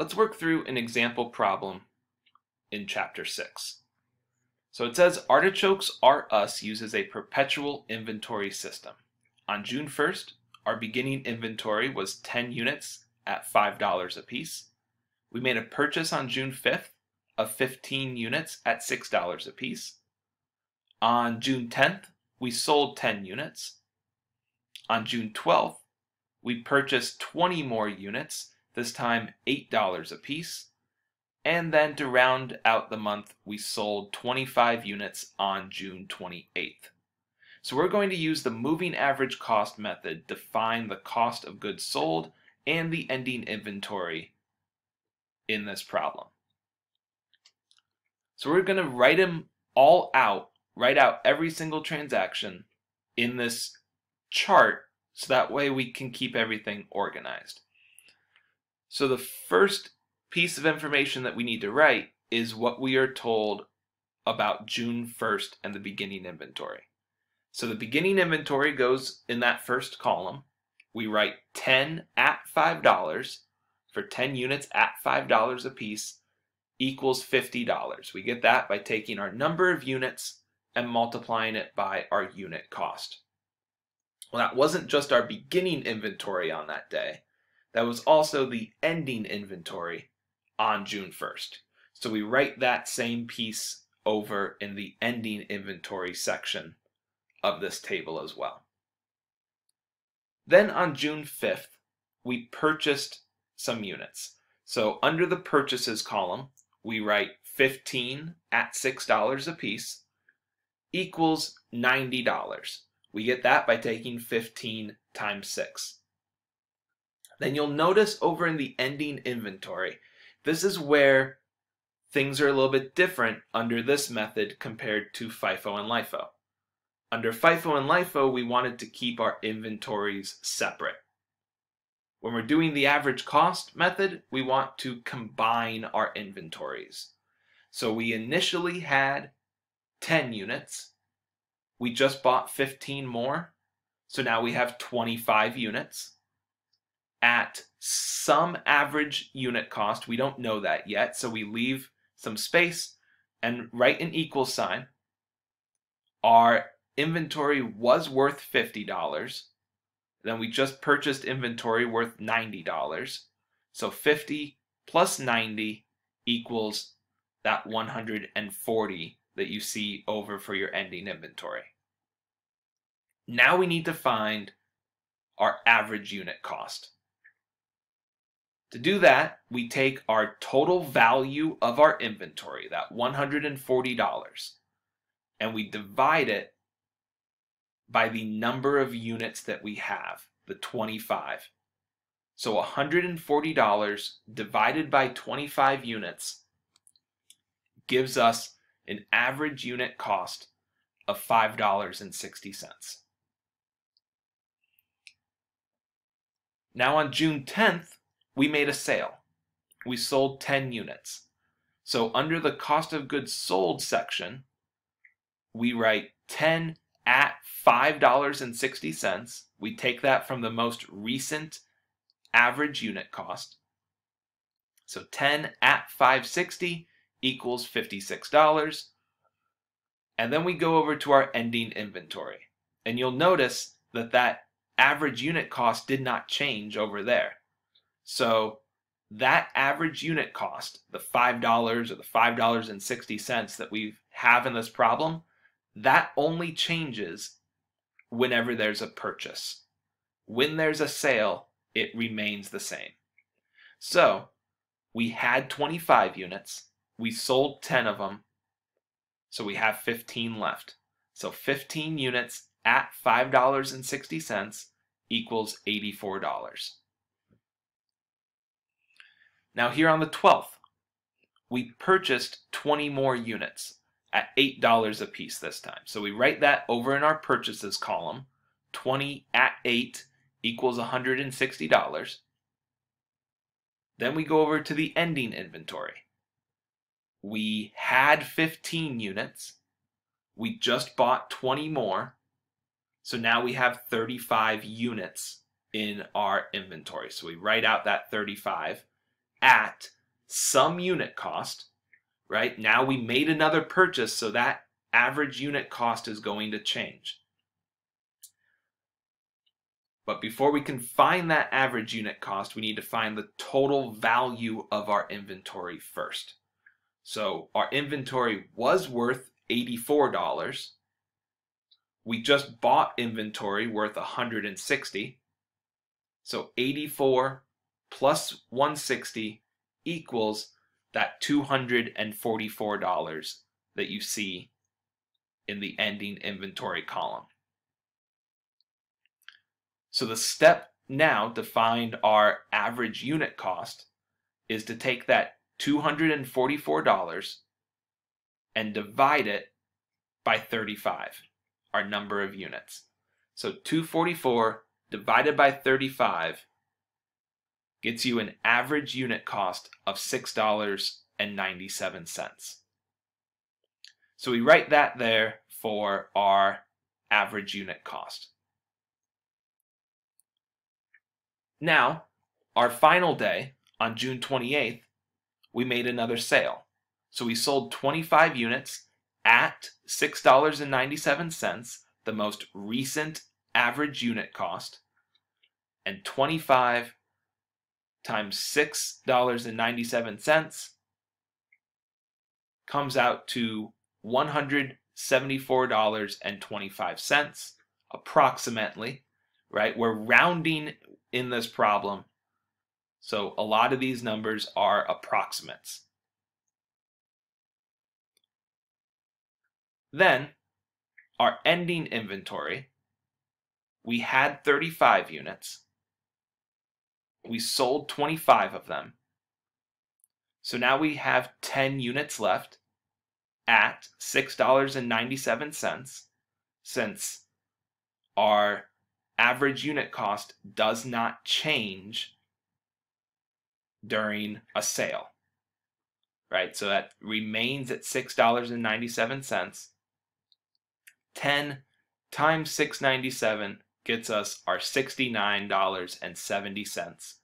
let's work through an example problem in chapter 6. So it says Artichokes R Us uses a perpetual inventory system. On June 1st, our beginning inventory was 10 units at $5 a piece. We made a purchase on June 5th of 15 units at $6 a piece. On June 10th, we sold 10 units. On June 12th, we purchased 20 more units, this time $8 a piece. And then to round out the month, we sold 25 units on June 28th. So we're going to use the moving average cost method to find the cost of goods sold and the ending inventory in this problem. So we're going to write them all out, write out every single transaction in this chart so that way we can keep everything organized. So the first piece of information that we need to write is what we are told about June 1st and the beginning inventory. So the beginning inventory goes in that first column. We write 10 at $5 for 10 units at $5 a piece equals $50. We get that by taking our number of units and multiplying it by our unit cost. Well, that wasn't just our beginning inventory on that day. That was also the ending inventory on June 1st. So we write that same piece over in the ending inventory section of this table as well. Then on June 5th, we purchased some units. So under the purchases column, we write 15 at $6 a piece equals $90. We get that by taking 15 times 6. Then you'll notice over in the ending inventory, this is where things are a little bit different under this method compared to FIFO and LIFO. Under FIFO and LIFO, we wanted to keep our inventories separate. When we're doing the average cost method, we want to combine our inventories. So we initially had 10 units. We just bought 15 more. So now we have 25 units at some average unit cost. We don't know that yet, so we leave some space and write an equal sign. Our inventory was worth $50. Then we just purchased inventory worth $90. So 50 plus 90 equals that 140 that you see over for your ending inventory. Now we need to find our average unit cost. To do that, we take our total value of our inventory, that $140, and we divide it by the number of units that we have, the 25. So $140 divided by 25 units gives us an average unit cost of $5.60. Now on June 10th, we made a sale. We sold 10 units. So under the cost of goods sold section, we write 10 at $5.60. We take that from the most recent average unit cost. So 10 at 560 equals $56. And then we go over to our ending inventory. And you'll notice that that average unit cost did not change over there. So that average unit cost, the $5 or the $5.60 that we have in this problem, that only changes whenever there's a purchase. When there's a sale, it remains the same. So we had 25 units, we sold 10 of them, so we have 15 left. So 15 units at $5.60 equals $84. Now here on the 12th, we purchased 20 more units at $8 a piece this time. So we write that over in our purchases column. 20 at 8 equals $160. Then we go over to the ending inventory. We had 15 units. We just bought 20 more. So now we have 35 units in our inventory. So we write out that 35 at some unit cost, right? Now we made another purchase, so that average unit cost is going to change. But before we can find that average unit cost, we need to find the total value of our inventory first. So our inventory was worth $84. We just bought inventory worth 160. So 84 plus 160 equals that $244 that you see in the ending inventory column. So the step now to find our average unit cost is to take that $244 and divide it by 35, our number of units. So 244 divided by 35 gets you an average unit cost of $6.97. So we write that there for our average unit cost. Now, our final day on June 28th, we made another sale. So we sold 25 units at $6.97, the most recent average unit cost, and 25 times $6.97 comes out to $174.25 approximately, right? We're rounding in this problem. So a lot of these numbers are approximates. Then, our ending inventory, we had 35 units. We sold 25 of them. So now we have 10 units left at $6.97 since our average unit cost does not change during a sale. Right? So that remains at $6.97. 10 times 697 gets us our $69.70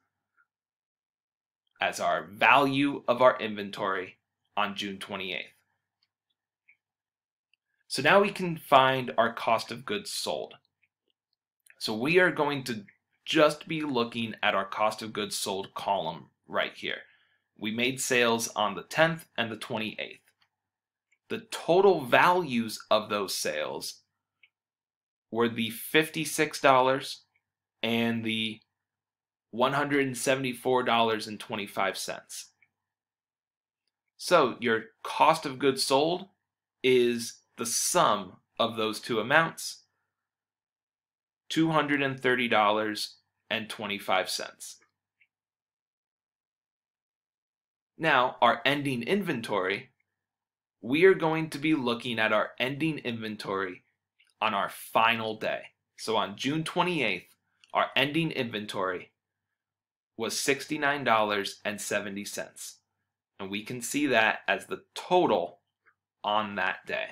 as our value of our inventory on June 28th. So now we can find our cost of goods sold. So we are going to just be looking at our cost of goods sold column right here. We made sales on the 10th and the 28th. The total values of those sales were the $56 and the $174.25. So your cost of goods sold is the sum of those two amounts $230.25. Now, our ending inventory, we are going to be looking at our ending inventory on our final day. So on June 28th, our ending inventory was $69.70. And we can see that as the total on that day.